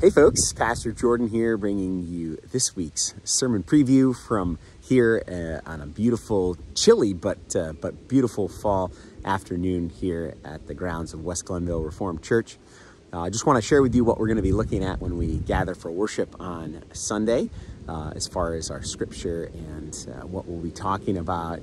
Hey folks, Pastor Jordan here bringing you this week's sermon preview from here uh, on a beautiful, chilly but uh, but beautiful fall afternoon here at the grounds of West Glenville Reformed Church. Uh, I just want to share with you what we're going to be looking at when we gather for worship on Sunday, uh, as far as our scripture and uh, what we'll be talking about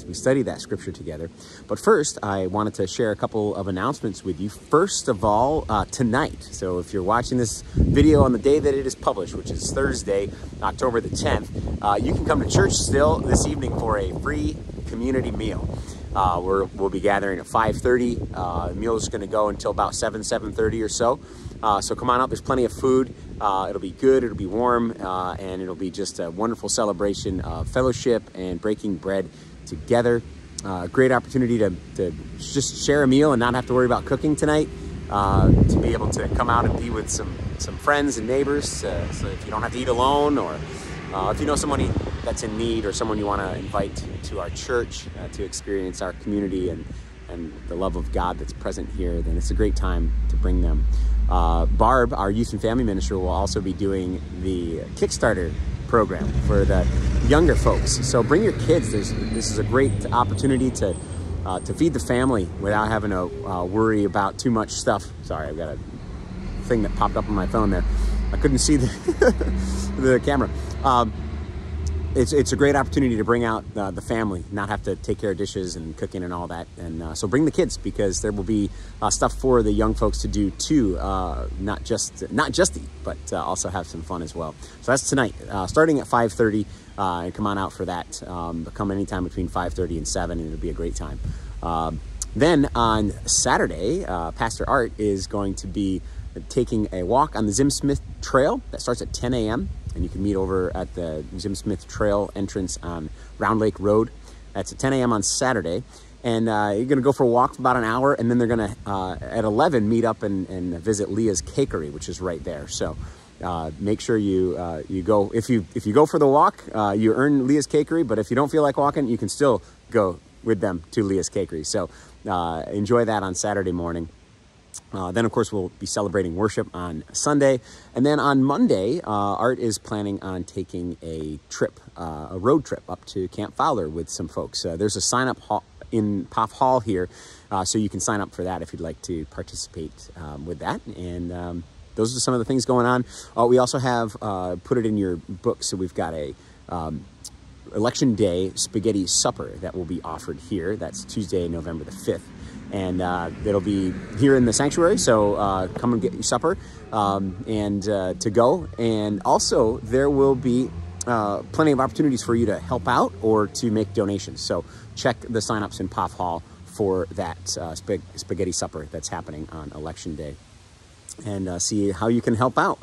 as we study that scripture together. But first, I wanted to share a couple of announcements with you. First of all, uh, tonight. So if you're watching this video on the day that it is published, which is Thursday, October the 10th, uh, you can come to church still this evening for a free community meal. Uh, we will be gathering at 5.30. Uh, the meal is going to go until about 7, 7.30 or so. Uh, so come on out. There's plenty of food. Uh, it'll be good. It'll be warm. Uh, and it'll be just a wonderful celebration of fellowship and breaking bread together. Uh, great opportunity to, to just share a meal and not have to worry about cooking tonight. to be able to come out and be with some, some friends and neighbors. so if you don't have to eat alone or uh, if you know somebody that's in need or someone you want to invite to our church uh, to experience our community and, and the love of God that's present here, then it's a great time to bring them. Uh, Barb, our youth and family minister, will also be doing the Kickstarter program for the younger folks. So bring your kids. There's, this is a great opportunity to uh, to feed the family without having to uh, worry about too much stuff. Sorry, I've got a thing that popped up on my phone there. I couldn't see the, the camera. Um, it's, it's a great opportunity to bring out uh, the family, not have to take care of dishes and cooking and all that. And uh, so bring the kids because there will be uh, stuff for the young folks to do too, uh, not just not just eat, but uh, also have some fun as well. So that's tonight, uh, starting at 5.30, and come on out for that. Um, come anytime between 5.30 and 7, and it'll be a great time. Um, then on Saturday, Pastor Art is going to be taking a walk on the Zim Smith Trail that starts at 10 a.m. And you can meet over at the Zim Smith Trail entrance on Round Lake Road. That's at 10 a.m. on Saturday. And uh, you're going to go for a walk for about an hour, and then they're going to, uh, at 11, meet up and, and, visit Leah's Cakery, which is right there. So uh, make sure you uh, you go. If you if you go for the walk, uh, you earn Leah's Cakery. But if you don't feel like walking, you can still go with them to Leah's Cakery. So uh, enjoy that on Saturday morning. Uh, then, of course, we'll be celebrating worship on Sunday. And then on Monday, uh, Art is planning on taking a trip, uh, a road trip up to Camp Fowler with some folks. Uh, there's a sign up hall in Poff Hall here, uh, so you can sign up for that if you'd like to participate um, with that. And um, those are some of the things going on. Uh, we also have put it in your book, so we've got a um, election day spaghetti supper that will be offered here. That's Tuesday, November the 5th and uh, it'll be here in the sanctuary. So uh, come and get your supper um, and uh, to go. And also, there will be uh, plenty of opportunities for you to help out or to make donations. So check the signups in Poff Hall for that uh, spag spaghetti supper that's happening on election day and uh, see how you can help out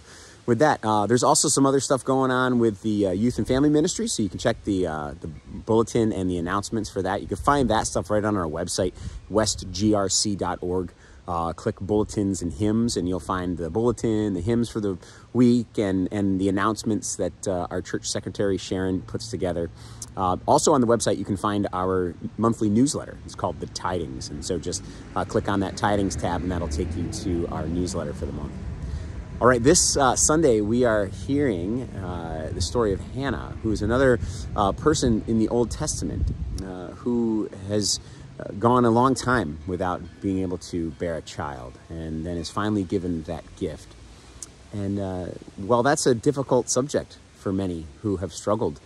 with that. Uh, there's also some other stuff going on with the uh, youth and family ministry, so you can check the uh, the bulletin and the announcements for that. You can find that stuff right on our website, westgrc.org. Uh, click bulletins and hymns, and you'll find the bulletin, the hymns for the week, and and the announcements that uh, our church secretary Sharon puts together. Uh, also on the website, you can find our monthly newsletter. It's called the Tidings, and so just click on that Tidings tab, and that'll take you to our newsletter for the month. All right, this uh, Sunday we are hearing uh, the story of Hannah, who is another uh, person in the Old Testament uh, who has uh, gone a long time without being able to bear a child and then is finally given that gift. And uh, well, that's a difficult subject for many who have struggled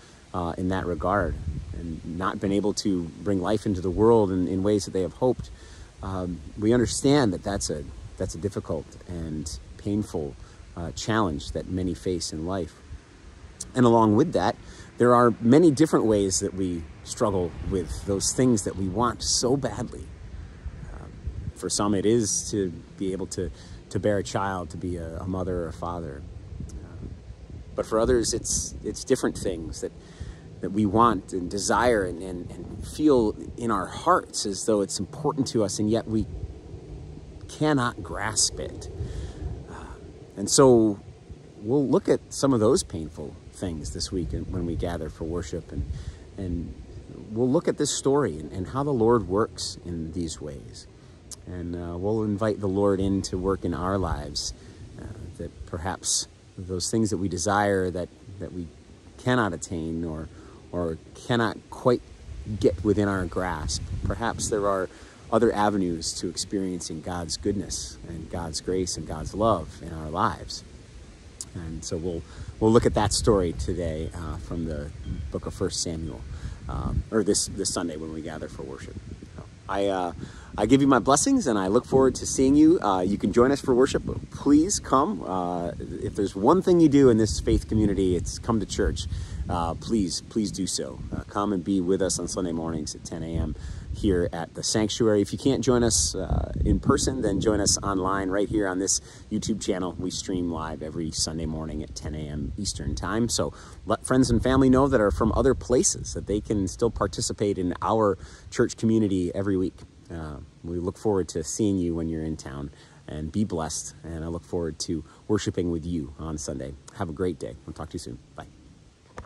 in that regard and not been able to bring life into the world in, in ways that they have hoped. Um, we understand that that's a, that's a difficult and painful uh, challenge that many face in life. And along with that, there are many different ways that we struggle with those things that we want so badly. Um, for some, it is to be able to, to bear a child, to be a, a mother or a father. Um, but for others, it's, it's different things that, that we want and desire and, and, and feel in our hearts as though it's important to us, and yet we cannot grasp it. And so we'll look at some of those painful things this week when we gather for worship and, and we'll look at this story and, and how the Lord works in these ways. And uh, we'll invite the Lord in to work in our lives uh, that perhaps those things that we desire that, that we cannot attain or, or cannot quite get within our grasp, perhaps there are other avenues to experiencing God's goodness and God's grace and God's love in our lives. And so we'll we'll look at that story today uh, from the book of First Samuel, um, or this this Sunday when we gather for worship. I uh, I give you my blessings, and I look forward to seeing you. Uh, you can join us for worship. Please come. Uh, if there's one thing you do in this faith community, it's come to church. Uh, please, please do so. Uh, come and be with us on Sunday mornings at 10 a.m here at the sanctuary. If you can't join us uh, in person, then join us online right here on this YouTube channel. We stream live every Sunday morning at 10 a.m. Eastern Time. So let friends and family know that are from other places that they can still participate in our church community every week. Uh, we look forward to seeing you when you're in town and be blessed. And I look forward to worshiping with you on Sunday. Have a great day. I'll talk to you soon. Bye.